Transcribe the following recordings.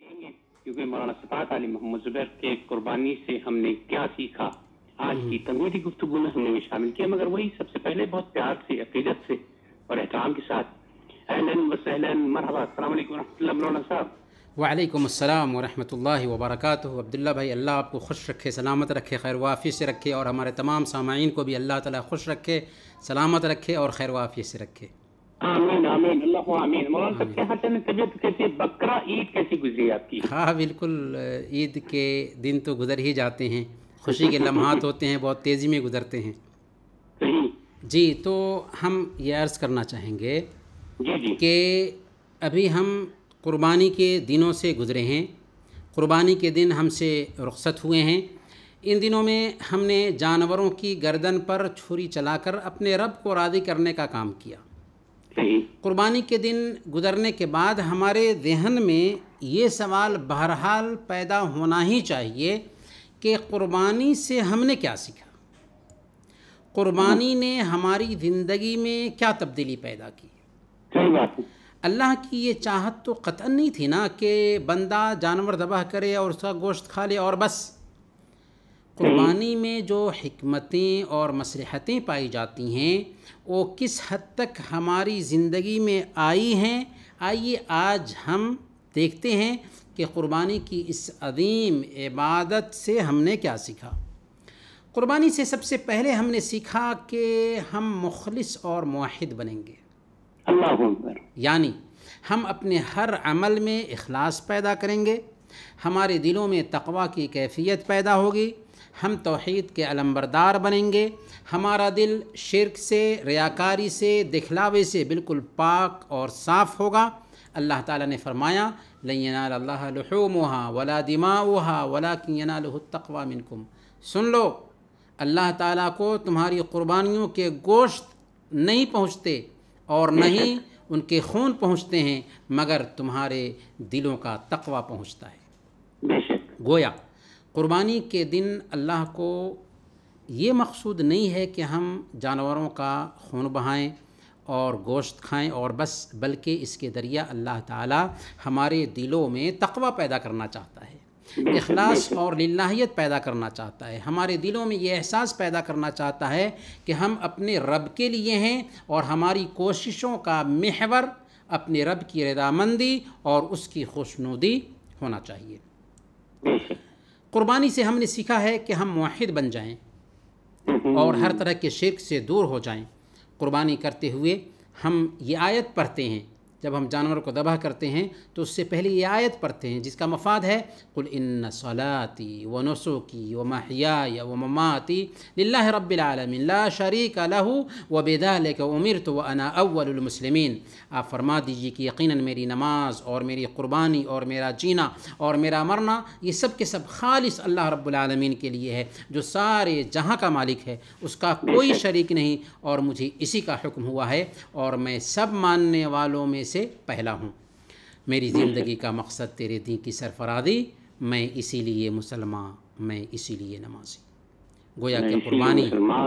देंगे क्योंकि मौलाना सफात अली मोहम्मद जुबैर के कुर्बानी से हमने क्या सीखा? आज की तंगोदी गुफ्तु में हमने भी शामिल किया मगर वही सबसे पहले बहुत प्यार से अकीदत से और एहतराम के साथ। अहलन वसहलन मरहबा रहमतुल्लाह मौलाना साहब। वालेकुम अस्सलाम वरहमतुल्लाहि वबरकातुहू अब्दुल्ला भाई अल्लाह आपको खुश रखे सलामत रखे खैर वाफ़ी से रखे और हमारे तमाम सामाइन को भी अल्लाह ताला खुश रखे सलामत रखे और खैर वाफ़ी से रखे। आमीन आमीन। आमीन। मौलाना साहब क्या हाल है तबीयत कैसी बकरा ईद कैसी गुजरी आपकी? हाँ बिल्कुल ईद के दिन तो गुजर ही जाते हैं। खुशी के लम्हात होते हैं बहुत तेज़ी में गुजरते हैं। जी तो हम ये अर्ज़ करना चाहेंगे जी जी। कि अभी हम कुर्बानी के दिनों से गुज़रे हैं। कुर्बानी के दिन हमसे रुखसत हुए हैं। इन दिनों में हमने जानवरों की गर्दन पर छुरी चलाकर अपने रब को राज़ी करने का काम किया। कुर्बानी के दिन गुज़रने के बाद हमारे जहन में ये सवाल बहरहाल पैदा होना ही चाहिए कि कुर्बानी से हमने क्या सीखा? कुर्बानी ने हमारी ज़िंदगी में क्या तब्दीली पैदा की? सही बात है। अल्लाह की ये चाहत तो कतन नहीं थी ना कि बंदा जानवर दबा करे और उसका गोश्त खा ले और बस। कुर्बानी में जो हमतें और मसलहतें पाई जाती हैं वो किस हद तक हमारी ज़िंदगी में आई हैं? आइए आज हम देखते हैं कि कुर्बानी की इस अदीम इबादत से हमने क्या सीखा। कुर्बानी से सबसे पहले हमने सीखा कि हम मुखलिस और मुआहिद बनेंगे। यानी हम अपने हर अमल में अखलास पैदा करेंगे हमारे दिलों में तकवा की कैफियत पैदा होगी हम तोहद के अलम्बरदार बनेंगे। हमारा दिल शिरक से रियाकारी से दिखलावे से बिल्कुल पाक और साफ़ होगा। अल्लाह ताला ने फरमाया लैनाल लहूमहा वला दिमाहा वला तकवा मिनकुम। सुन लो अल्लाह ताला को तुम्हारी कुर्बानियों के गोश्त नहीं पहुँचते और नहीं उनके खून पहुँचते हैं मगर तुम्हारे दिलों का तकवा पहुँचता है। गोया कुर्बानी के दिन अल्लाह को ये मकसूद नहीं है कि हम जानवरों का खून बहाएँ और गोश्त खाएँ और बस बल्कि इसके ज़रिया अल्लाह ताला हमारे दिलों में तकवा पैदा करना चाहता है इखलास और लिल्लाहियत पैदा करना चाहता है। हमारे दिलों में ये एहसास पैदा करना चाहता है कि हम अपने रब के लिए हैं और हमारी कोशिशों का महवर अपने रब की रदामंदी और उसकी खुशनुदी होना चाहिए। कुर्बानी से हमने सीखा है कि हम माहिद बन जाएँ और हर तरह के शिरक से दूर हो जाएँ। कुर्बानी करते हुए हम ये आयत पढ़ते हैं जब हम जानवर को दबा करते हैं तो उससे पहले ये आयत पढ़ते हैं, जिसका मफाद है, कुल इन सलाती व नसुकी व महिया व ममाती लिल्लाह रब्बिल आलमीन, ला शरीक लहू व बेदालिक उमिरत व अना अव्वलुल मुस्लिमीन। आप फरमा दीजिए कि यकीन मेरी नमाज़ और मेरी कुर्बानी और मेरा जीना और मेरा मरना, ये सब के सब खालिस अल्लाह रब्बुल आलमीन के लिए है, जो सारे जहाँ का मालिक है, उसका कोई शरीक नहीं और मुझे इसी का हुक्म हुआ है और मैं सब मानने वालों में से पहला हूँ। मेरी ज़िंदगी का मकसद तेरे दी की सरफरादी मैं इसीलिए मुसलमान मैं इसीलिए नमाजी। गोया के कुर्बानी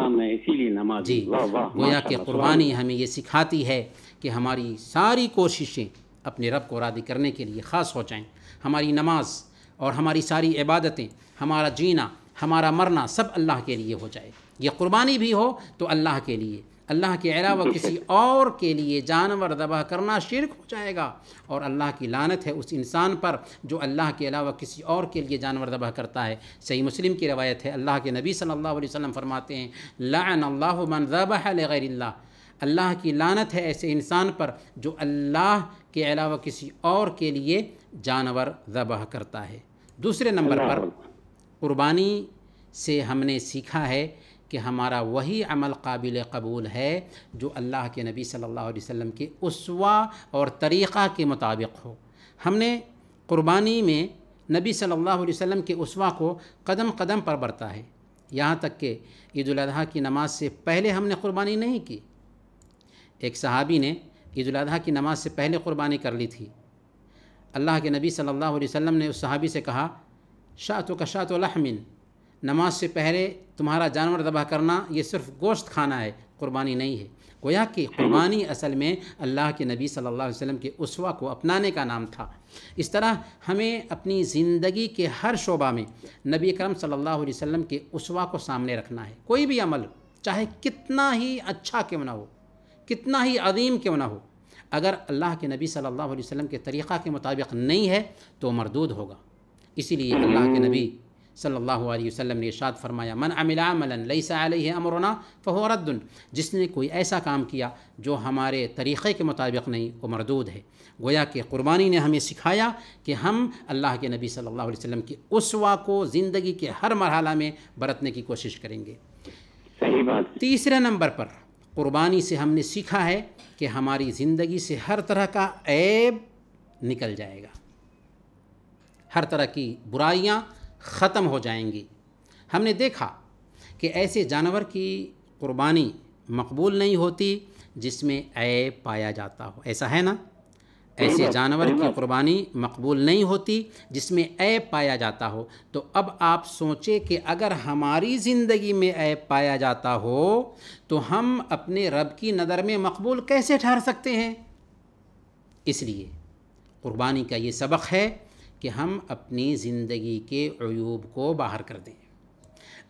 मैं इसीलिए नमाज़। जी गोया के कुर्बानी हमें ये सिखाती है कि हमारी सारी कोशिशें अपने रब को राज़ी करने के लिए ख़ास हो जाएँ। हमारी नमाज़ और हमारी सारी इबादतें हमारा जीना हमारा मरना सब अल्लाह के लिए हो जाए। ये कुर्बानी भी हो तो अल्लाह के लिए। अल्लाह के अलावा किसी और के लिए जानवर दबा करना शिरक हो जाएगा। और अल्लाह की लानत है उस इंसान पर जो अल्लाह के अलावा किसी और के लिए जानवर दबा करता है। सही मुस्लिम की रवायत है अल्लाह के नबी सल्लल्लाहु अलैहि वसल्लम फरमाते हैं लान अल्लाह मन ज़बह लगैरिल्लाह। अल्लाह की लानत है ऐसे इंसान पर जो अल्लाह के अलावा किसी और के लिए जानवर ज़बह करता है। दूसरे नंबर पर कुर्बानी से हमने सीखा है कि हमारा वही अमल काबिल कबूल है जो अल्लाह के नबी सल्लल्लाहु अलैहि वसल्लम के उसवा और तरीक़ा के मुताबिक हो। हमने कुर्बानी में नबी सल्लल्लाहु अलैहि वसल्लम के उसवा को कदम कदम पर बरता है। यहाँ तक कि ईद की नमाज़ से पहले हमने कुर्बानी नहीं की। एक सहाबी ने ईद की नमाज़ से पहले कुर्बानी कर ली थी। अल्लाह के नबी सल्लल्लाहु अलैहि वसल्लम ने उस सहाबी से कहा शातो का शातो लहमिन, नमाज़ से पहले तुम्हारा जानवर दबा करना ये सिर्फ़ गोश्त खाना है कुर्बानी नहीं है। गोया कि कुर्बानी असल में अल्लाह के नबी सल्लल्लाहु अलैहि वसल्लम के उसवा को अपनाने का नाम था। इस तरह हमें अपनी ज़िंदगी के हर शोबा में नबी करम सल्लल्लाहु अलैहि वसल्लम के उसवा को सामने रखना है। कोई भी अमल चाहे कितना ही अच्छा क्यों ना हो कितना ही अदीम क्यों ना हो अगर अल्लाह के नबी सल्लल्लाहु अलैहि वसल्लम के तरीक़ा के मुताबिक नहीं है तो मरदूद होगा। इसीलिए अल्लाह के नबी सल्लल्लाहु अलैहि वसल्लम ने इरशाद फरमाया मन अमिला अमलन लैसा अलैहि अमरना फ़हो रद्दुन। जिसने कोई ऐसा काम किया जो हमारे तरीक़े के मुताबिक नहीं वो मरदूद है। गोया कि क़ुरबानी ने हमें सिखाया कि हम अल्लाह के नबी सल्लल्लाहु अलैहि वसल्लम की उसवा को ज़िंदगी के हर मरहला में बरतने की कोशिश करेंगे। सही बात तीसरे नंबर पर क़ुरबानी से हमने सीखा है कि हमारी ज़िंदगी से हर तरह का ऐब निकल जाएगा। हर तरह की बुराइयाँ ख़त्म हो जाएँगी। हमने देखा कि ऐसे जानवर की क़ुरबानी मकबूल नहीं होती जिसमें ऐब पाया जाता हो। ऐसा है ना? ऐसे जानवर की क़ुरबानी मकबूल नहीं होती जिसमें ऐब पाया जाता हो। तो अब आप सोचें कि अगर हमारी ज़िंदगी में ऐब पाया जाता हो तो हम अपने रब की नज़र में मकबूल कैसे ठहर सकते हैं? इसलिए क़ुरबानी का ये सबक है कि हम अपनी ज़िंदगी के अयूब को बाहर कर दें।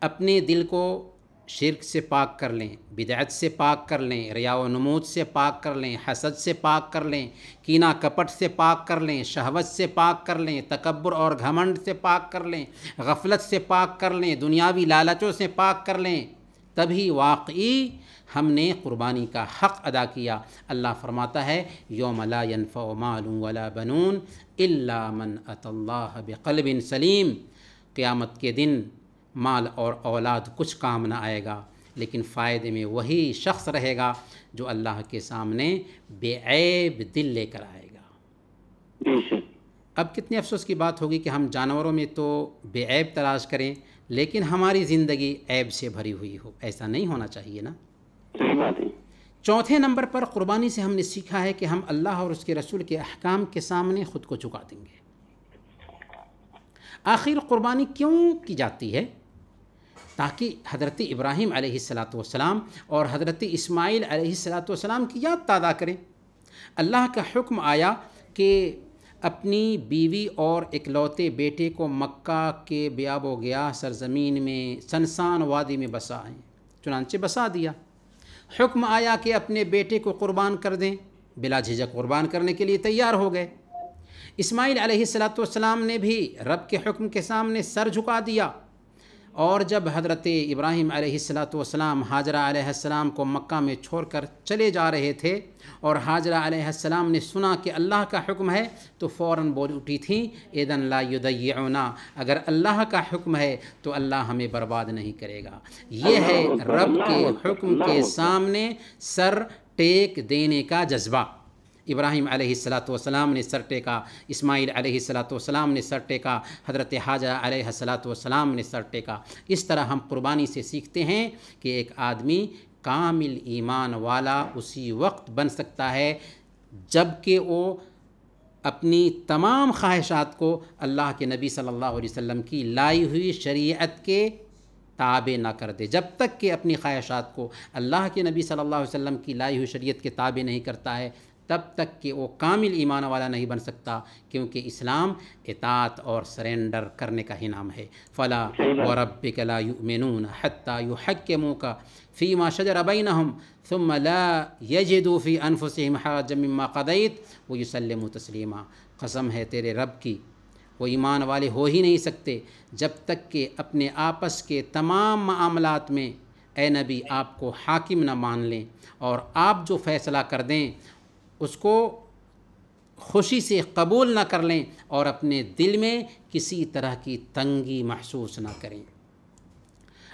अपने दिल को शिरक से पाक कर लें, बिदअत से पाक कर लें, रिया नमूद से पाक कर लें, हसद से पाक कर लें, कीना कपट से पाक कर लें, शहवत से पाक कर लें, तकब्बर और घमंड से पाक कर लें, गफलत से पाक कर लें, दुनियावी लालचों से पाक कर लें तभी वाकई हमने क़ुरबानी का हक़ अदा किया। अल्लाह फरमाता है योम ला यनफ़ मालूम वला बनून इल्ला मन अतल्लाह बक़ल्बिन सलीम। क़यामत के दिन माल और औलाद कुछ काम ना आएगा लेकिन फ़ायदे में वही शख्स रहेगा जो अल्लाह के सामने बेऐब दिल लेकर आएगा। अब कितने अफसोस की बात होगी कि हम जानवरों में तो बेऐब तलाश करें लेकिन हमारी ज़िंदगी ऐब से भरी हुई हो। ऐसा नहीं होना चाहिए ना? सही बात है। चौथे नंबर पर क़ुरबानी से हमने सीखा है कि हम अल्लाह और उसके रसूल के अहकाम के सामने ख़ुद को झुका देंगे। आखिर क़ुरबानी क्यों की जाती है? ताकि हज़रत इब्राहीम अलैहिस्सलाम और हज़रत इस्माईल अलैहिस्सलाम की याद ताज़ा करें। अल्लाह का हुक्म आया कि अपनी बीवी और इकलौते बेटे को मक्का के ब्याबो गया, सरजमीन में, सनसान वादी में बसाएँ चुनानचे बसा दिया। हुक्म आया कि अपने बेटे को कुर्बान कर दें। बिला झिझक कुर्बान करने के लिए तैयार हो गए। इस्माईल सलाम ने भी रब के हुक्म के सामने सर झुका दिया। और जब हज़रत इब्राहीम अलैहिस्सलाम हाजरा अलैहिस्सलाम को मक्का में छोड़कर चले जा रहे थे और हाजरा अलैहिस्सलाम ने सुना कि अल्लाह का हुक्म है तो फ़ौर बोल उठी थी एदन ला युदयना अगर अल्लाह का हुक्म है तो अल्लाह हमें बर्बाद नहीं करेगा। ये है रब के हुक्म के सामने सर टेक देने का जज्बा। इब्राहीम अलैहिस्सलाम ने सर टेका इस्माईल अलैहिस्सलाम ने सर टेका, हज़रत हाजा अलैहिस्सलाम ने सर टेका। इस तरह हम कुर्बानी से सीखते हैं कि एक आदमी कामिल ईमान वाला उसी वक्त बन सकता है, जबकि वो अपनी तमाम ख्वाहिशात को अल्लाह के नबी सल्लल्लाहु अलैहि वसल्लम की लाई हुई शरीयत के ताबे ना कर दे। जब तक कि अपनी ख्वाहिशात को अल्लाह के नबी सल्लल्लाहु अलैहि वसल्लम की लाई हुई शरीयत के ताबे नहीं करता है तब तक कि वो कामिल ईमान वाला नहीं बन सकता क्योंकि इस्लाम इतात और सरेंडर करने का ही नाम है। फ़ला और रब ला युमिनून हत्ता युहक्किमू का फ़ीमा शजर बैनहुम थुम्मा ला यजिदू फ़ी अनफुसिहिम हाजम मिम्मा क़दैत व युसल्लिमू तस्लीमा। कसम है तेरे रब की वो ईमान वाले हो ही नहीं सकते जब तक कि अपने आपस के तमाम मामलात में ए नबी आपको हाकिम न मान लें और आप जो फ़ैसला कर दें उसको खुशी से कबूल ना कर लें और अपने दिल में किसी तरह की तंगी महसूस ना करें।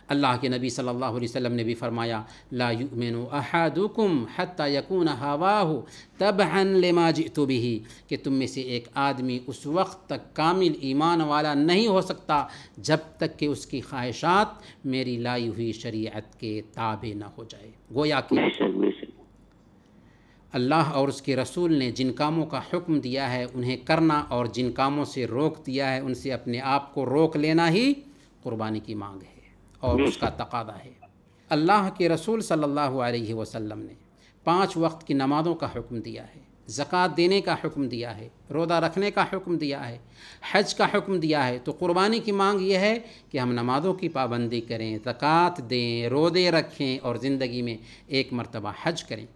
अल्लाह के नबी सल्लल्लाहु अलैहि वसल्लम ने भी फरमाया, ला युमिनु अहादुकुम हत्ता यकून हवाहु तबहन लिमा जितु बिही कि तुम में से एक आदमी उस वक्त तक कामिल ईमान वाला नहीं हो सकता जब तक कि उसकी ख्वाहिशात मेरी लाई हुई शरीयत के ताबे न हो जाए। गोया कि अल्लाह और उसके रसूल ने जिन कामों का हुक्म दिया है उन्हें करना और जिन कामों से रोक दिया है उनसे अपने आप को रोक लेना ही कुर्बानी की मांग है और उसका तकादा है। अल्लाह के रसूल सल्लल्लाहु अलैहि वसल्लम ने पाँच वक्त की नमाज़ों का हुक्म दिया है ज़क़़त देने का हुक्म दिया है रोज़ा रखने का हुक्म दिया है हज का हुक्म दिया है। तो क़ुरबानी की मांग यह है कि हम नमाज़ों की पाबंदी करें ज़क़़त दें रोज़े रखें और ज़िंदगी में एक मरतबा हज करें।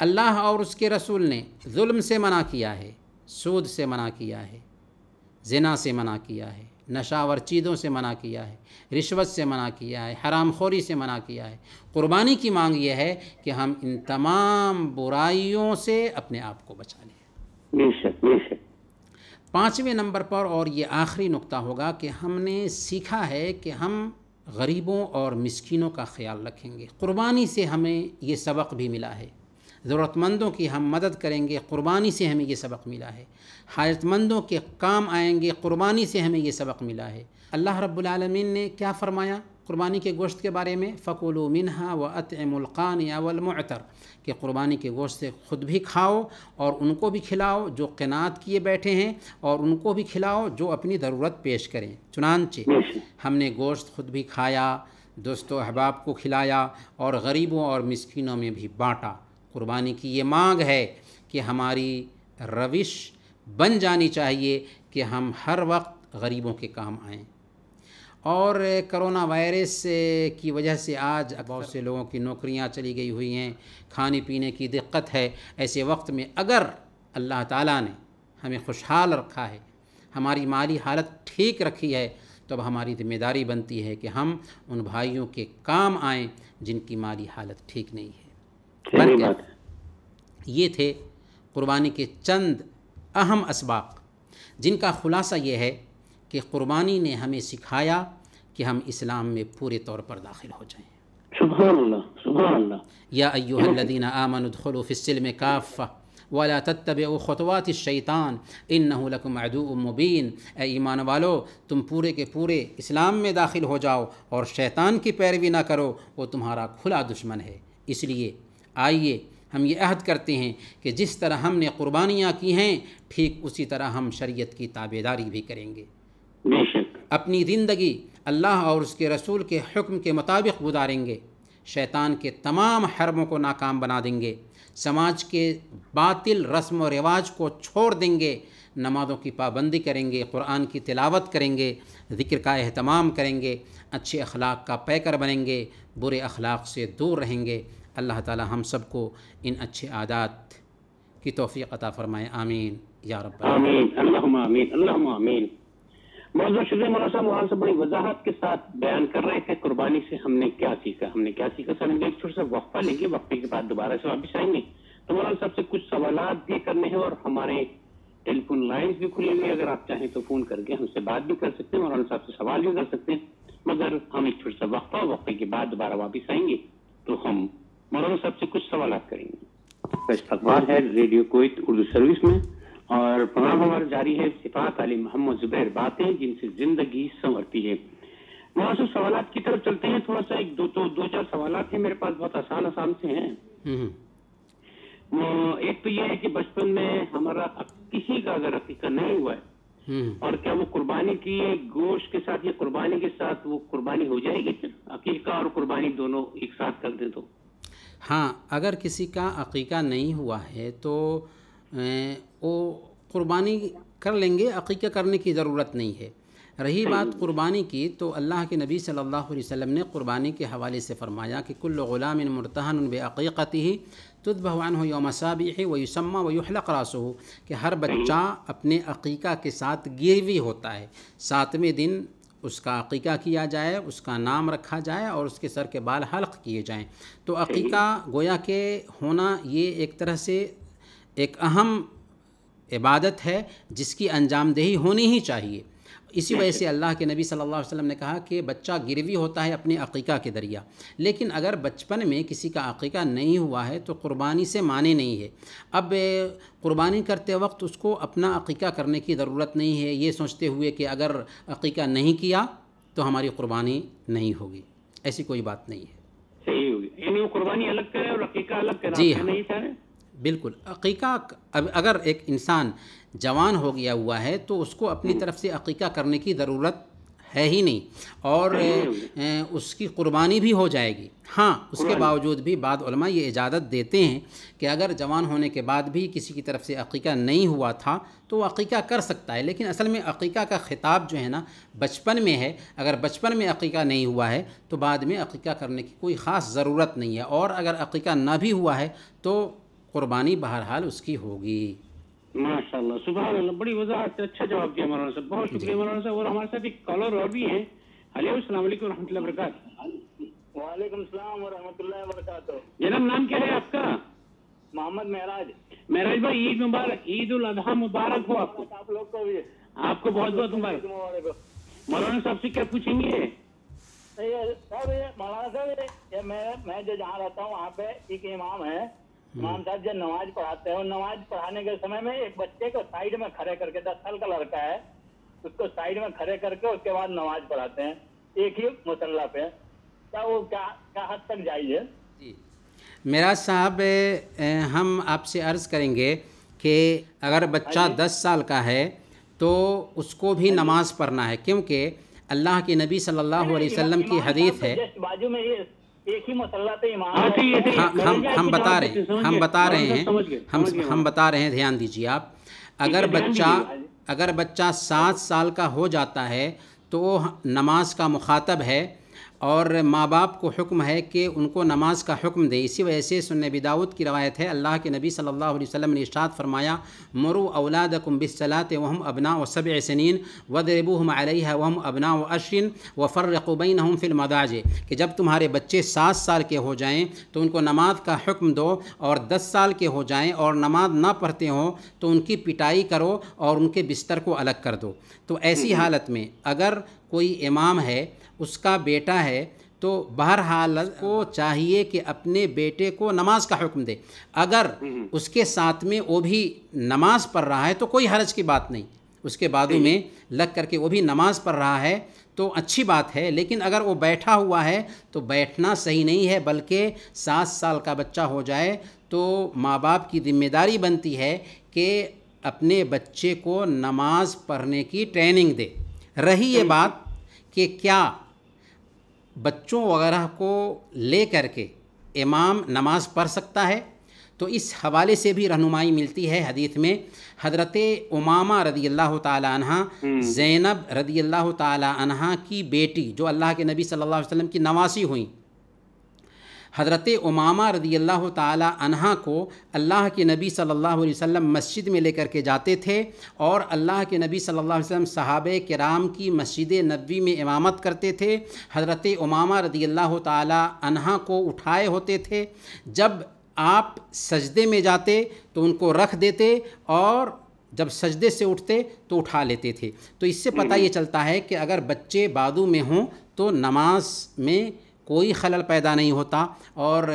अल्लाह और उसके रसूल ने जुल्म से मना किया है सूद से मना किया है जना से मना किया है नशावर चीज़ों से मना किया है रिश्वत से मना किया है हराम खोरी से मना किया है। क़ुरबानी की मांग यह है कि हम इन तमाम बुराइयों से अपने आप को बचा लें। पाँचवें नंबर पर और ये आखिरी नुक्ता होगा कि हमने सीखा है कि हम गरीबों और मिसकीनों का ख्याल रखेंगे। क़ुरबानी से हमें ये सबक भी मिला है ज़रूरतमंदों की हम मदद करेंगे, क़ुरबानी से हमें ये सबक मिला है। हाजतमंदों के काम आएँगे, क़ुरबानी से हमें ये सबक मिला है। अल्लाह रब्बुल आलमीन ने क्या फ़रमाया क़ुरबानी के गोश्त के बारे में? फ़कुलु मिनहा व अतमुल्क़ान या वलमतर कि क़ुरबानी के गोश्त से ख़ुद भी खाओ और उनको भी खिलाओ जो क़नात किए बैठे हैं और उनको भी खिलाओ जो अपनी ज़रूरत पेश करें। चुनानचे हमने गोश्त ख़ुद भी खाया, दोस्तों अहबाब को खिलाया और गरीबों और मिसकीनों में भी बाँटा। क़ुरबानी की ये मांग है कि हमारी रविश बन जानी चाहिए कि हम हर वक्त गरीबों के काम आएँ। और करोना वायरस की वजह से आज बहुत से लोगों की नौकरियाँ चली गई हुई हैं, खाने पीने की दिक्कत है। ऐसे वक्त में अगर अल्लाह ताला ने हमें खुशहाल रखा है, हमारी माली हालत ठीक रखी है तो अब हमारी ज़िम्मेदारी बनती है कि हम उन भाइयों के काम आएँ जिनकी माली हालत ठीक नहीं है। बात। है ये थे क़ुरबानी के चंद अहम इसबाक जिनका ख़ुलासा ये है कि क़ुरबानी ने हमें सिखाया कि हम इस्लाम में पूरे तौर पर दाखिल हो जाएँ। या अय्युहल्लदीना आमनुदखुलू फिस्सिल्म काफ़ा वला तत्तबिउ खुतवात शैतान मुबीन। ए ईमान वालो तुम पूरे के पूरे इस्लाम में दाखिल हो जाओ और शैतान की पैरवी ना करो वो तुम्हारा खुला दुश्मन है। इसलिए आइए हम ये अहद करते हैं कि जिस तरह हमने क़ुरबानियाँ की हैं ठीक उसी तरह हम शरीयत की ताबेदारी भी करेंगे। अपनी ज़िंदगी अल्लाह और उसके रसूल के हुक्म के मुताबिक गुजारेंगे। शैतान के तमाम हरमों को नाकाम बना देंगे। समाज के बातिल रस्म व रिवाज को छोड़ देंगे। नमाज़ों की पाबंदी करेंगे कुरान की तिलावत करेंगे ज़िक्र का अहतमाम करेंगे अच्छे अखलाक का पैकर बनेंगे बुरे अखलाक से दूर रहेंगे। अल्लाह ताला हम सबको इन अच्छे आदात की तोफ़ी अता फ़रमाए। आमीन। या रब आमीन। आमीन। आमीन। बड़ी वजाहत के साथ बयान कर रहे थे कुर्बानी से हमने क्या सीखा। हमने क्या सीखा? सर एक छोटा सा वक्फा लेंगे। वक्फे के बाद दोबारा से वापस आएँगे। तो मौलाना साहब से कुछ सवाल भी करने हैं और हमारे टेलीफोन लाइन्स भी खुली अगर आप चाहें तो फ़ोन करके हमसे बात भी कर सकते हैं। मौलाना साहब से सवाल भी कर सकते हैं। मगर हम एक छोटा सा वक्फा, वक्फे के बाद दोबारा वापस आएँगे। तो हम मौलाना साहब से कुछ सवाल करेंगे। इस्तकबाल है रेडियो कोइट उर्दू सर्विस में और प्रोग्राम हमारा जारी है सिफात अली मोहम्मद जुबैर बातें जिनसे ज़िंदगी संवरती है। वहाँ से सवाल की तरफ़ चलते हैं थोड़ा सा एक दो तो दो चार सवाल हैं मेरे पास बहुत आसान आसान से हैं। हम्म, एक तो ये है कि बचपन में हमारा किसी का अगर अकीका नहीं हुआ है हम्म। और क्या वो कुर्बानी की गोश्त के साथ या कुर्बानी के साथ वो कुर्बानी हो जाएगी? फिर अकीका और कुर्बानी दोनों एक साथ कर दे तो। हाँ अगर किसी का अकीका नहीं हुआ है तो वो कुर्बानी कर लेंगे अकीका करने की ज़रूरत नहीं है। रही बात कुर्बानी की तो अल्लाह के नबी सल्लल्लाहु अलैहि वसल्लम ने कुर्बानी के हवाले से फरमाया कि कुल्ल ग़ुलाम मुर्तहन बेअक़ीक़ती ही तुदबहन हो योमसाबी व युसम्मा व युहलक रासो कि हर बच्चा अपने अकीका के साथ गिरवी होता है। सातवें दिन उसका अकीका किया जाए, उसका नाम रखा जाए और उसके सर के बाल हल्क किए जाएँ। तो अकीका गोया के होना ये एक तरह से एक अहम इबादत है, जिसकी अंजामदेही होनी ही चाहिए। इसी वजह से अल्लाह के नबी सल्लल्लाहु अलैहि वसल्लम ने कहा कि बच्चा गिरवी होता है अपने अकीका के दरिया। लेकिन अगर बचपन में किसी का अकीका नहीं हुआ है तो क़ुरबानी से माने नहीं है। अब क़ुरबानी करते वक्त उसको अपना अकीका करने की ज़रूरत नहीं है। ये सोचते हुए कि अगर अकीका नहीं किया तो हमारी क़ुरबानी नहीं होगी। ऐसी कोई बात नहीं है। सही होगी। यानी वो कुर्बानी अलग करे और अकीका अलग करे जी हाँ। बिल्कुल। अकीका अगर एक इंसान जवान हो गया हुआ है तो उसको अपनी तरफ़ से अकीका करने की ज़रूरत है ही नहीं। और अ, उसकी कुर्बानी भी हो जाएगी। हाँ उसके बावजूद भी बाद उलमा ये इजाज़त देते हैं कि अगर जवान होने के बाद भी किसी की तरफ़ से अकीका नहीं हुआ था तो वो अकीका कर सकता है। लेकिन असल में अकीका का ख़िताब जो है ना बचपन में है। अगर बचपन में अकीका नहीं हुआ है तो बाद में अकीका करने की कोई ख़ास ज़रूरत नहीं है। और अगर अकीका ना भी हुआ है तो कुर्बानी बहरहाल उसकी होगी। माशाल्लाह सुबह अल्लाह बड़ी वजाहत से अच्छा जवाब दिया मौलाना साहब बहुत शुक्रिया मौलाना साहब और हमारे साथ एक कॉलर और भी हैं। हेलो अस्सलाम वालेकुम रहमतुल्लाहि व बरकातहू। वालेकुम सलाम व रहमतुल्लाहि व जनाब नाम क्या है आपका? मोहम्मद महराज महराज भाई ईद मुबारक ईद उल अजहा मुबारक हो आपको। आप लोग को भी। आपको बहुत बहुत मुबारक। मौलाना साहब से क्या पूछेंगे? मौलाना साहब मैं मैं जो जहाँ रहता हूँ वहाँ पे एक इमाम है। इमाम साहब जब नमाज़ पढ़ाते हैं नमाज़ पढ़ाने के समय में एक बच्चे को साइड में खड़े करके दस साल का लड़का है उसको साइड में खड़े करके उसके बाद नमाज़ पढ़ाते हैं एक ही मुसल्ला पे। क्या वो क्या क्या हद तक जायज़ है जी। मेरा साहब हम आपसे अर्ज़ करेंगे कि अगर बच्चा दस साल का है तो उसको भी नमाज़ पढ़ना है क्योंकि अल्लाह के नबी सल्लल्लाहु अलैहि वसल्लम की हदीस है। बाजू में ये एक ही मसला पे इमाम हाँ, है। ठीक है, ठीक है। हम हम बता रहे हैं हम बता रहे हैं। हम हम बता रहे हैं ध्यान दीजिए आप। अगर बच्चा अगर बच्चा सात साल का हो जाता है तो वो नमाज़ का मुखातब है। और माँ बाप को हुक्म है कि उनको नमाज़ का हुक्म दे। इसी वजह से सुन्न बिदाऊद की रवायत है, अल्लाह के नबी सल्लल्लाहु अलैहि वसल्लम ने इरशाद फरमाया, मुरु औलादकुम बिस्सलात वहम अबना व सब सनीन, वदरबूहम अलैहा वहम अबना व अशिन व फ़र्रक़ू बैनहुम फ़िल मदाज। कि जब तुम्हारे बच्चे सात साल के हो जाएँ तो उनको नमाज़ का हुक्म दो और दस साल के हो जाएँ और नमाज़ ना पढ़ते हों तो उनकी पिटाई करो और उनके बिस्तर को अलग कर दो। तो ऐसी हालत में अगर कोई इमाम है उसका बेटा है तो बहरहाल को चाहिए कि अपने बेटे को नमाज़ का हुक्म दे। अगर उसके साथ में वो भी नमाज़ पढ़ रहा है तो कोई हरज की बात नहीं। उसके बाजू में लग करके वो भी नमाज़ पढ़ रहा है तो अच्छी बात है लेकिन अगर वो बैठा हुआ है तो बैठना सही नहीं है बल्कि सात साल का बच्चा हो जाए तो माँ बाप की ज़िम्मेदारी बनती है कि अपने बच्चे को नमाज़ पढ़ने की ट्रेनिंग दे। रही ये बात कि क्या बच्चों वगैरह को ले करके इमाम नमाज़ पढ़ सकता है। तो इस हवाले से भी रहनुमाई मिलती है हदीत में। हज़रत उमामा रदी अल्लाह तहा ज़ैनब रदी अल्लाह तहा की बेटी जो अल्लाह के नबी सल्लल्लाहु अलैहि वसल्लम की नवासी हुई। हज़रत उमामा रदी अल्लाह तहा को अल्लाह के नबी सल्लल्लाहु अलैहि वसल्लम मस्जिद में लेकर के जाते थे और अल्लाह के नबी सल्लल्लाहु अलैहि वसल्लम सहाब कराम की मस्जिद नबी में इमामत करते थे। हज़रत उमामा रदी अल्लाह तहा को उठाए होते थे। जब आप सजदे में जाते तो उनको रख देते और जब सजदे से उठते तो उठा लेते थे। तो इससे पता ये चलता है कि अगर बच्चे बादू में हों तो नमाज़ में कोई खलल पैदा नहीं होता और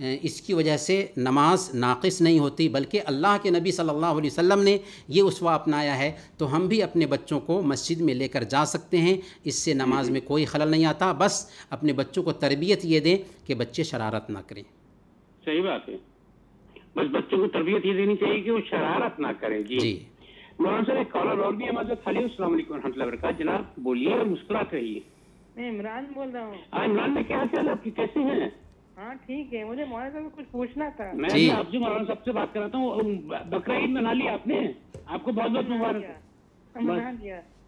इसकी वजह से नमाज़ नाक़िस नहीं होती बल्कि अल्लाह के नबी सल्लल्लाहु अलैहि वसल्लम ने ये उसवा अपनाया है। तो हम भी अपने बच्चों को मस्जिद में लेकर जा सकते हैं। इससे नमाज़ में कोई खलल नहीं आता। बस अपने बच्चों को तरबियत ये दें कि बच्चे शरारत ना करें। सही बात है। बस बच्चों को तरबियत ये देनी चाहिए कि वो शरारत ना करें। जी। जी। मौलाना साहब एक कॉलर और भी हमारे खाली अस्सलाम वालेकुम रहमतुल्लाहि व जनाब बोलिए और मुस्कुराते रहिए। मैं इमरान बोल रहा हूँ। हाँ इमरान में क्या हाल आपकी? कैसे हैं? हाँ ठीक है। मुझे मौलाना साहब से कुछ पूछना था। मैं जी। भी आपसे मौलाना साहब से बात कराता हूँ। बकरा ईद मना लिया आपने? आपको बहुत बहुत मुबारक।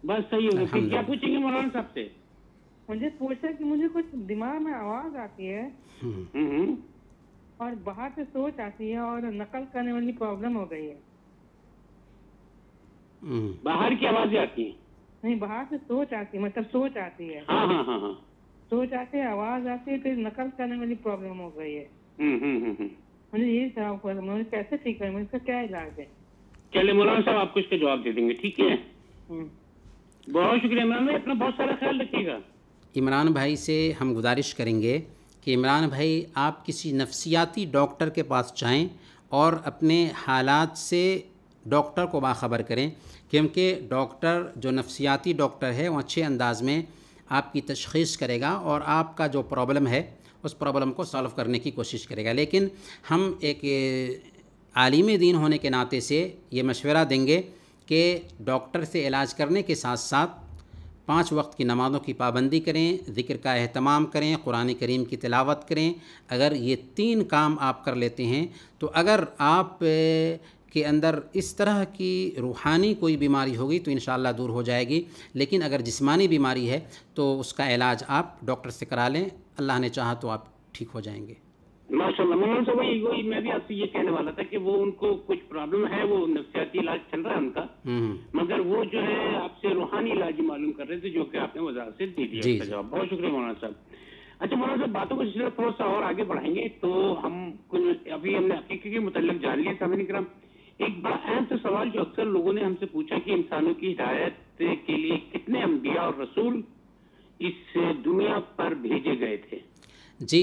बस सही हो गया। क्या पूछेंगे मौलाना साहब से? मुझे पूछा कि मुझे कुछ दिमाग में आवाज़ आती है हम्म, हम्म। और बाहर से सोच आती है और नकल करने वाली प्रॉब्लम हो गई है। हम्म, बाहर की आवाज़ें आती हैं। नहीं बाहर से सोच आती है मतलब सोच आती है। हाँ हाँ हाँ हाँ। सोच आती है आवाज़ आती है फिर नकल करने वाली प्रॉब्लम हो गई है। हम्म हम्म हम्म हम्म। मुझे यही जवाब कर मुझे कैसे ठीक करें मुझे इसका क्या इलाज है? चलिए मौलाना साहब आपको इसका जवाब दे देंगे ठीक है? हम्म। बहुत शुक्रिया इमरान भाई अपना बहुत सारा ख्याल रखिएगा। इमरान भाई से हम गुजारिश करेंगे कि इमरान भाई आप किसी नफसियाती डॉक्टर के पास जाएँ और अपने हालात से डॉक्टर को बाखबर करें, क्योंकि डॉक्टर, जो नफसियाती डॉक्टर है, वो अच्छे अंदाज में आपकी तशख़ीस करेगा और आपका जो प्रॉब्लम है, उस प्रॉब्लम को सॉल्व करने की कोशिश करेगा। लेकिन हम एक आलिम दीन होने के नाते से ये मशवरा देंगे कि डॉक्टर से इलाज करने के साथ साथ पाँच वक्त की नमाज़ों की पाबंदी करें, ज़िक्र का अहतमाम करें, कुरान करीम की तिलावत करें। अगर ये तीन काम आप कर लेते हैं तो अगर आप के अंदर इस तरह की रूहानी कोई बीमारी होगी तो इन दूर हो जाएगी। लेकिन अगर जिस्मानी बीमारी है तो उसका इलाज आप डॉक्टर से करा लें। अल्लाह ने चाहा तो आप ठीक हो जाएँगे। माशाल्लाह साहब वही वही मैं भी आपसे ये कहने वाला था कि वो उनको कुछ प्रॉब्लम है वो नफ्सियाती इलाज चल रहा है उनका। हम्म मगर वो जो है आपसे रूहानी इलाज ही मालूम कर रहे थे जो कि आपने वजाहत से दे दिया। जवाब। बहुत शुक्रिया मौलाना साहब। अच्छा मौलाना साहब बातों को थोड़ा सा और आगे बढ़ाएँगे तो हम कुछ अभी हमने हकीकी के मुतल्लिक जान लिया सामिन करम एक बड़ा अहम सा सवाल जो अक्सर लोगों ने हमसे पूछा कि इंसानों की हिदायत के लिए कितने अम्बिया और रसूल इस दुनिया पर भेजे गए थे? जी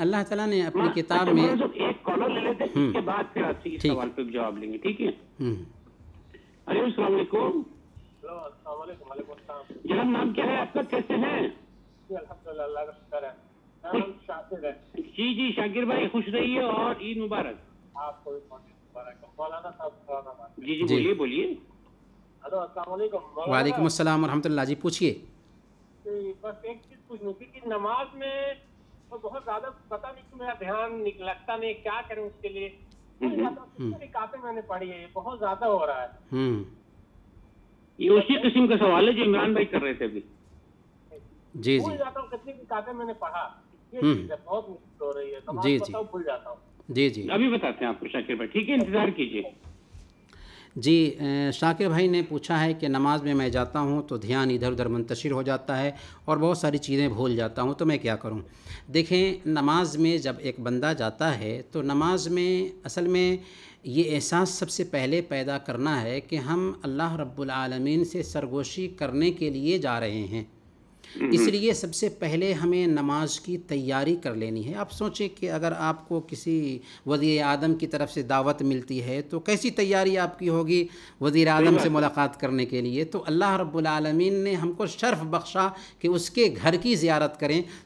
अल्लाह ताला ने अपनी हाँ, किताब अच्छा, में एक कॉलर ले लेते हैं इसके बाद फिर आपसे इस सवाल पे जवाब लेंगे ठीक है? हम्म, अरे अस्सलाम वालेकुम। जनाब नाम क्या है आपका? कैसे हैं? अल्हम्दुलिल्लाह का शुक्र है। नाम शाकिर है। जी जी शाकिर भाई खुश रहिए और ईद मुबारक। आपको भी जी जी। बोलिए बोलिए। हेलो अस्सलाम वालेकुम अस्सलाम वरहमतुल्लाह जी पूछिए। बस एक चीज़ पूछनी थी कि नमाज़ में तो बहुत ज़्यादा पता नहीं कि मेरा ध्यान लगता नहीं क्या करूँ उसके लिए? हम्म, कितनी मैंने पढ़ी है बहुत ज़्यादा हो रहा है। हम्म, ये उसी किस्म का सवाल है जो इमरान भाई कर रहे थे अभी। जी जी। जाता हूँ कितनी रिकातें मैंने पढ़ा। ये हम्म। बहुत मुश्किल हो रही है जी, जी। भूल जाता हूँ। जी जी। अभी बताते हैं आपको शाकिर भाई। ठीक है इंतज़ार कीजिए। जी शाकिर भाई ने पूछा है कि नमाज़ में मैं जाता हूँ तो ध्यान इधर उधर मुंतशिर हो जाता है और बहुत सारी चीज़ें भूल जाता हूँ तो मैं क्या करूँ? देखें नमाज़ में जब एक बंदा जाता है तो नमाज़ में असल में ये एहसास सबसे पहले पैदा करना है कि हम अल्लाह रब्बुल आलमीन से सरगोशी करने के लिए जा रहे हैं। इसलिए सबसे पहले हमें नमाज़ की तैयारी कर लेनी है। आप सोचें कि अगर आपको किसी वज़ी आदम की तरफ़ से दावत मिलती है तो कैसी तैयारी आपकी होगी वज़ी आदम से मुलाकात करने के लिए? तो अल्लाह रब्बुल ने हमको शर्फ बख्शा कि उसके घर की ज़ियारत करें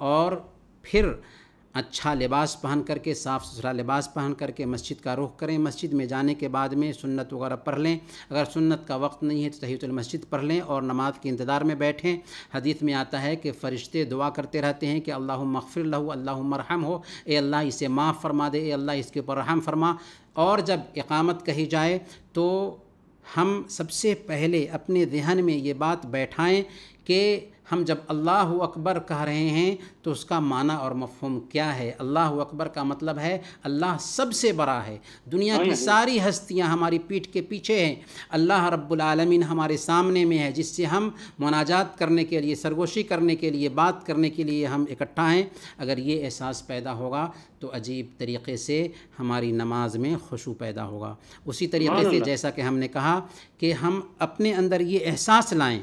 और फिर अच्छा लिबास पहन करके, साफ़ सुथरा लिबास पहन करके मस्जिद का रुख करें। मस्जिद में जाने के बाद में सुन्नत वगैरह पढ़ लें। अगर सुन्नत का वक्त नहीं है तो तहीतुल मस्जिद पढ़ लें और नमाज़ के इंतज़ार में बैठें। हदीत में आता है कि फ़रिश्ते दुआ करते रहते हैं कि अल्लाह मगफिर लहू अल्लाह मरहम हो। ए अल्लाह इसे माफ़ फरमा दे, ए अल्लाह इसके ऊपर रहम फरमा। और जब इकामत कही जाए तो हम सबसे पहले अपने जहन में ये बात बैठाएँ कि हम जब अल्लाह अकबर कह रहे हैं तो उसका माना और मफहम क्या है? अल्लाह अकबर का मतलब है अल्लाह सबसे बड़ा है। दुनिया की सारी हस्तियाँ हमारी पीठ के पीछे हैं। अल्लाह रब्बुल हमारे सामने में है जिससे हम मुनाजात करने के लिए सरगोशी करने के लिए बात करने के लिए हम इकट्ठा हैं। अगर ये एहसास पैदा होगा तो अजीब तरीक़े से हमारी नमाज़ में खुशू पैदा होगा। उसी तरीके से जैसा कि हमने कहा कि हम अपने अंदर ये एहसास लाएँ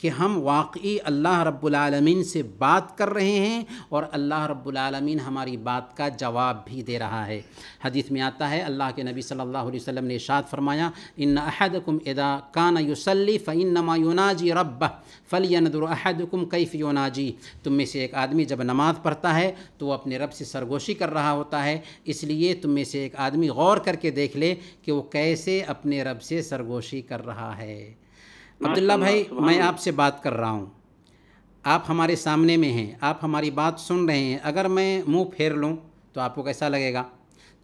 कि हम वाकई अल्लाह रब्बुल आलमीन से बात कर रहे हैं और अल्लाह रब्बुल आलमीन हमारी बात का जवाब भी दे रहा है। हदीस में आता है, अल्लाह के नबी सल्लल्लाहु अलैहि वसल्लम ने इरशाद फरमाया इन अहदकुम इदा कान युसल्ली फ़इन्नमा युनाजी रब्बह, फ़लयनदुर अहदकुम कैफ़ युनाजी। तुम में से एक आदमी जब नमाज़ पढ़ता है तो वो अपने रब से सरगोशी कर रहा होता है। इसलिए तुम में से एक आदमी गौर करके देख ले कि वो कैसे अपने रब से सरगोशी कर रहा है। अब्दुल्ला भाई मैं आपसे बात कर रहा हूँ। आप हमारे सामने में हैं आप हमारी बात सुन रहे हैं। अगर मैं मुँह फेर लूँ तो आपको कैसा लगेगा?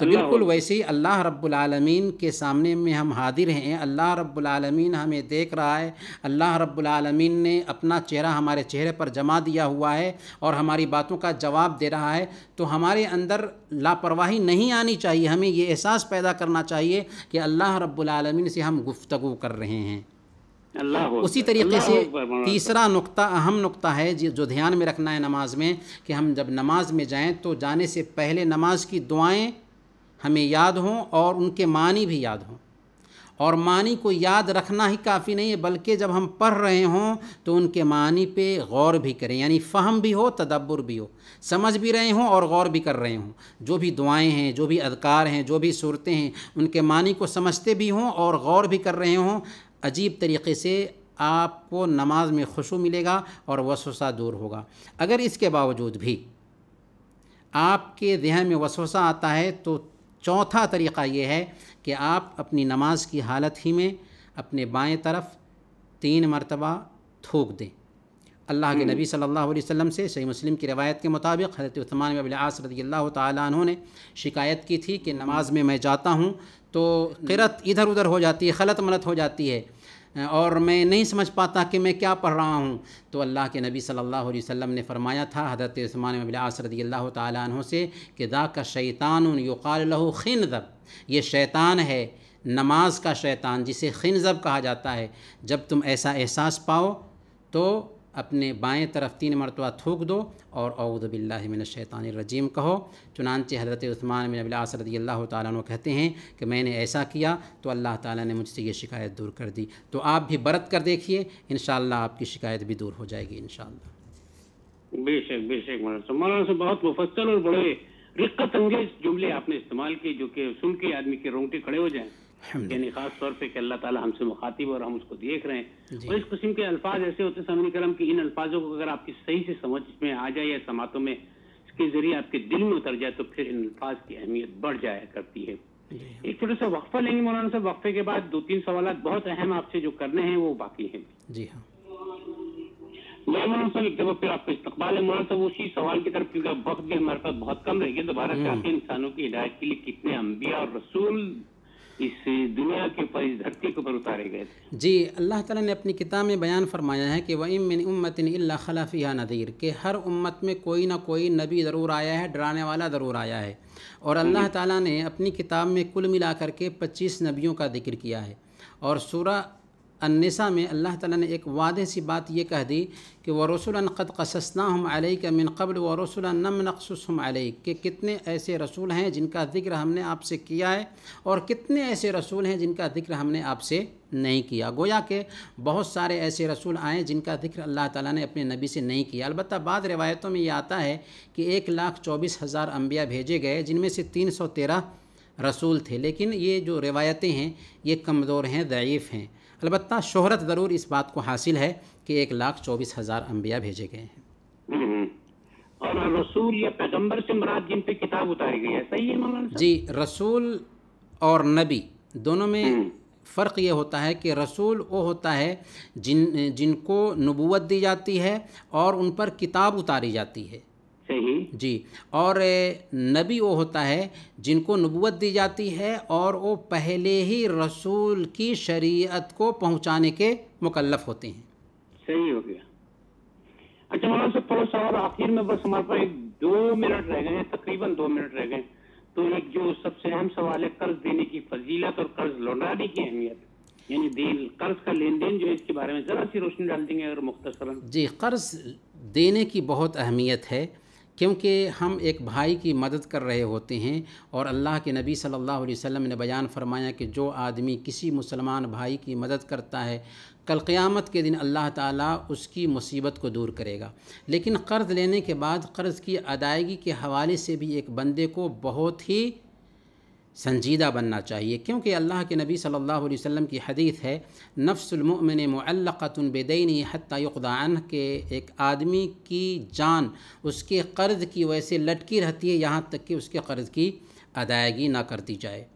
तो बिल्कुल वैसे ही अल्लाह रब्बुल आलमीन के सामने में हम हाजिर हैं। अल्लाह रब्बुल आलमीन हमें देख रहा है। अल्लाह रब्बुल आलमीन ने अपना चेहरा हमारे चेहरे पर जमा दिया हुआ है और हमारी बातों का जवाब दे रहा है। तो हमारे अंदर लापरवाही नहीं आनी चाहिए। हमें ये एहसास पैदा करना चाहिए कि अल्लाह रब्बुल से हम गुफ्तगू कर रहे हैं। उसी तरीके से तीसरा नुक्ता अहम नुक्ता है जो जो ध्यान में रखना है नमाज़ में कि हम जब नमाज़ में जाएँ तो जाने से पहले नमाज़ की दुआएँ हमें याद हों और उनके मानी भी याद हों। और मानी को याद रखना ही काफ़ी नहीं है बल्कि जब हम पढ़ रहे हों तो उनके मानी पे गौर भी करें यानी फ़हम भी हो तदब्बर भी हो। समझ भी रहे हों और गौर भी कर रहे हों। जो भी दुआएँ हैं जो भी अदकार हैं जो भी सूरतें हैं उनके मानी को समझते भी हों और गौर भी कर रहे हों। अजीब तरीके से आपको नमाज़ में खुशू मिलेगा और वसवसा दूर होगा। अगर इसके बावजूद भी आपके जहन में वसवसा आता है तो चौथा तरीक़ा ये है कि आप अपनी नमाज़ की हालत ही में अपने बाएँ तरफ़ तीन मरतबा थूक दें। अल्लाह के नबी सल्लल्लाहु अलैहि वसल्लम से सही मुस्लिम की रवायत के मुताबिक हज़रत उस्मान बिन आस रदी अल्लाह तु ने शिकायत की थी कि नमाज़ में मैं जाता हूँ तो क़िरत इधर उधर हो जाती है, खलत मलत हो जाती है। और मैं नहीं समझ पाता कि मैं क्या पढ़ रहा हूँ। तो अल्लाह के नबी सल्लल्लाहु अलैहि वसल्लम ने फरमाया था, हज़रत उस्मान बिन आस रदी अल्लाह तु से कि दा का शैतान युकाल लहू ये शैतान है, नमाज़ का शैतान, जिसे खिनजब कहा जाता है। जब तुम ऐसा एहसास पाओ तो अपने बाएँ तरफ़ तीन मरतबा थूक दो और अऊदबिल्लिमिनशैतानरजीम कहो। चुनानचे हज़रत उस्मान बिन अबिलास अल्लाह तु कहते हैं कि मैंने ऐसा किया तो अल्लाह ताला ने मुझसे ये शिकायत दूर कर दी। तो आप भी बरत कर देखिए इन आपकी शिकायत भी दूर हो जाएगी इन बेशक बेशक मौलाना बहुत मुफसल और बड़े रिक्कत अंगेज जुमले आपने इस्तेमाल किए जो कि सुन के आदमी के रोंगटे खड़े हो जाएँ। यानी खास तौर पे कि अल्लाह ताला हमसे मुखातिब और हम उसको देख रहे हैं। और इस किस्म के अल्फाज ऐसे होते हैं समझ करम कि इन अल्फाजों को अगर आपकी सही से समझ में आ जाए या समातों में इसके ज़रिए आपके दिल में उतर जाए तो फिर इन अल्फाज की अहमियत बढ़ जाया करती है। एक छोटा सा वक्फा लेंगे मौलाना साहब। वक्फे के बाद दो तीन सवाल बहुत अहम आपसे जो करने हैं वो बाकी हैं। जी हाँ। मौलाना साहब जब फिर आपका इस्तेमाल है। मौलाना साहब उसी सवाल की तरफ़ क्योंकि वक्त भी हमारे पास बहुत कम रहेगी दोबारा से आते इंसानों की हिदायत के लिए कितने अम्बिया और रसूल इस दुनिया के ऊपर इस धरती के ऊपर उतारे गए थे। जी अल्लाह ताला ने अपनी किताब में बयान फरमाया है कि वमिन मिन उम्मतिन इल्ला खलाफिया नदीर के हर उम्मत में कोई ना कोई नबी ज़रूर आया है डराने वाला ज़रूर आया है। और अल्लाह ताला ने अपनी किताब में कुल मिला के पच्चीस नबियों का ज़िक्र किया है। और सूरा अन्निसा में अल्लाह ताला ने एक वादे सी बात ये कह दी कि व रसुलन क़द कससना हम अलई का मिन कबल रसुल नम नकसुस हम अलई के कितने ऐसे रसूल हैं जिनका ज़िक्र हमने आपसे किया है और कितने ऐसे रसूल हैं जिनका ज़िक्र हमने आपसे नहीं किया। गोया के बहुत सारे ऐसे रसूल आए जिनका ज़िक्र अल्लाह ताला ने अपने नबी से नहीं किया। अलबत्त बाद रिवायतों में ये आता है कि एक लाख चौबीस हज़ार अम्बिया भेजे गए, जिनमें से तीन सौ तेरह रसूल थे। लेकिन ये जो रिवायतें हैं, ये कमज़ोर हैं, ज़यीफ़ हैं। अलबत् शोहरत ज़रूर इस बात को हासिल है कि एक लाख चौबीस हज़ार अम्बिया भेजे गए हैं हम्म। और रसूल या पैगंबर से मराद जिन पे किताब उतारी गई है सही है मौलाना जी रसूल और नबी दोनों में हम्म। फ़र्क ये होता है कि रसूल वो होता है जिन जिनको नबूवत दी जाती है और उन पर किताब उतारी जाती है सही जी और नबी वो होता है जिनको नबूत दी जाती है और वो पहले ही रसूल की शरीयत को पहुँचाने के मुकल्लफ होते हैं। सही हो गया। अच्छा मौलाना साहब थोड़ा सा और आखिर में बस हमारे पास एक दो मिनट रह गए हैं तकरीबन दो मिनट रह गए। तो एक जो सबसे अहम सवाल है कर्ज देने की फजीलत और कर्ज लौटाने की अहमियत यानी देन कर्ज का लेन देन जो इसके बारे में ज़रा सी रोशनी डाल देंगे अगर मुख्तसरन जी कर्ज देने की बहुत अहमियत है। क्योंकि हम एक भाई की मदद कर रहे होते हैं और अल्लाह के नबी सल्लल्लाहु अलैहि वसल्लम ने बयान फरमाया कि जो आदमी किसी मुसलमान भाई की मदद करता है, कल क़यामत के दिन अल्लाह ताला उसकी मुसीबत को दूर करेगा। लेकिन कर्ज़ लेने के बाद कर्ज़ की अदायगी के हवाले से भी एक बंदे को बहुत ही संजीदा बनना चाहिए। क्योंकि अल्लाह के नबी सल्लल्लाहु अलैहि वसल्लम की हदीस है नफ्सुलमुमिन मुअल्लक़तुन बेदैनी हत्ता युक़दान के एक आदमी की जान उसके कर्ज़ की वजह से लटकी रहती है यहाँ तक कि उसके कर्ज़ की अदायगी ना करती जाए।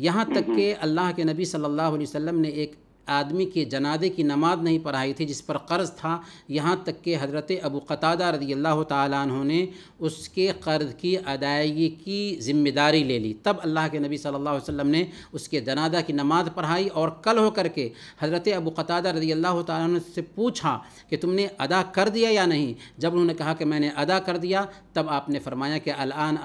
यहाँ तक कि अल्लाह के नबी सल्लल्लाहु अलैहि वसल्लम ने एक आदमी के जनादे की नमाज़ नहीं पढ़ाई थी जिस पर कर्ज़ था यहाँ तक कि हज़रत अबू क़तादा रदी अल्लाह तु ने उसके कर्ज़ की अदायगी की ज़िम्मेदारी ले ली। तब अल्लाह के नबी सल्लल्लाहु अलैहि वसल्लम ने उसके जनादा की नमाज़ पढ़ाई और कल हो करके हज़रत अबू क़तादा रदी अल्लाह तु से पूछा कि तुमने अदा कर दिया या नहीं? जब उन्होंने कहा कि मैंने अदा कर दिया तब आपने फरमाया कि अलान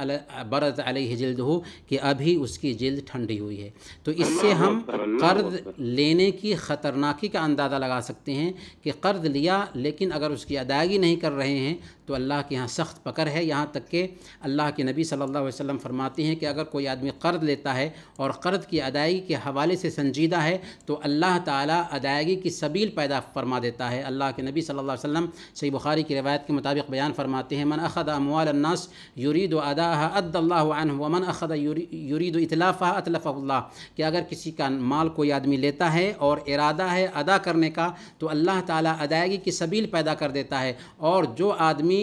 बरत अलह जल्द हो कि अभी उसकी जल्द ठंडी हुई है। तो इससे हम कर्ज़ लेने की ख़तरनाकी का अंदाज़ा लगा सकते हैं कि कर्ज़ लिया, लेकिन अगर उसकी अदायगी नहीं कर रहे हैं तो अल्लाह के यहाँ सख्त पकड़ है। यहाँ तक कि अल्लाह के नबी सल्लल्लाहु अलैहि वसल्लम फरमाते हैं कि अगर कोई आदमी कर्ज़ लेता है और कर्ज़ की अदायगी के हवाले से संजीदा है तो अल्लाह ताला अदायगी की सबील पैदा फरमा देता है। अल्लाह के नबी सल्लल्लाहु अलैहि वसल्लम सही बुखारी की रवायत के मुताबिक बयान फरमाते हैं, मन अखद अमवालन्नास युरीद अदा अदल्लान वमन अखद युरीद इतलाफ़ा अतलफ़ल्ला कि अगर किसी का माल कोई आदमी लेता है और इरादा है अदा करने का तो अल्लाह ताला अदायगी की सबील पैदा कर देता है और जो आदमी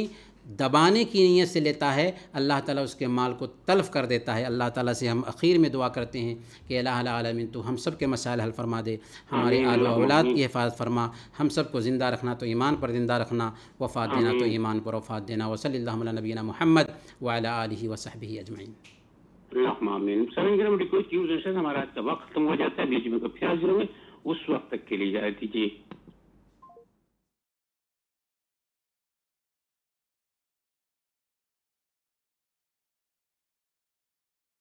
दबाने की नीयत से लेता है अल्लाह ताला उसके माल को तल्फ कर देता है। अल्लाह ताला से हम आखिर में दुआ करते हैं कि अल्लाह आलमीन तो हम सब के मसाइल हल फरमा दे हमारे आलो औलाद की हिफाजत फरमा हम सबको ज़िंदा रखना तो ईमान पर ज़िंदा रखना वफ़ात देना तो ईमान पर वफ़ात देना वसल नबीना मोहम्मद वाला वसहबी अजमैन सर चीज़ हमारा आज का वक्त खत्म हो जाता है बीच में हाजिर हुए उस वक्त तक के लिए इजाज़त दीजिए